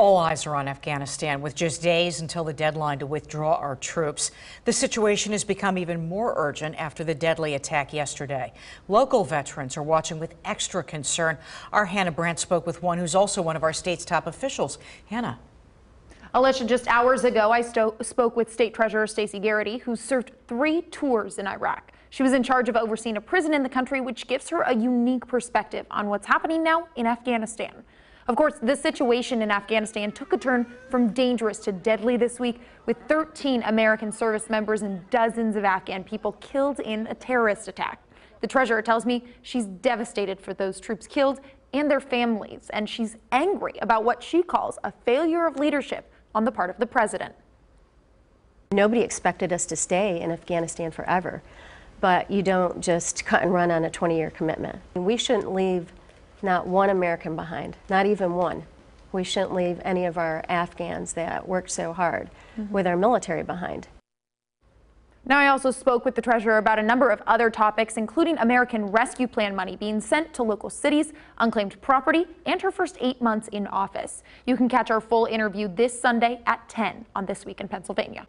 All eyes are on Afghanistan with just days until the deadline to withdraw our troops. The situation has become even more urgent after the deadly attack yesterday. Local veterans are watching with extra concern. Our Hannah Brandt spoke with one who's also one of our state's top officials. Hannah. Alicia, just hours ago, I spoke with State Treasurer Stacy Garrity, who served three tours in Iraq. She was in charge of overseeing a prison in the country, which gives her a unique perspective on what's happening now in Afghanistan. Of course, the situation in Afghanistan took a turn from dangerous to deadly this week, with 13 American service members and dozens of Afghan people killed in a terrorist attack. The treasurer tells me she's devastated for those troops killed and their families, and she's angry about what she calls a failure of leadership on the part of the president. Nobody expected us to stay in Afghanistan forever, but you don't just cut and run on a 20 year commitment. We shouldn't leave not one American behind, not even one. We shouldn't leave any of our Afghans that worked so hard mm -hmm. with our military behind. Now, I also spoke with the treasurer about a number of other topics, including American Rescue Plan money being sent to local cities, unclaimed property, and her first eight months in office. You can catch our full interview this Sunday at 10 on This Week in Pennsylvania.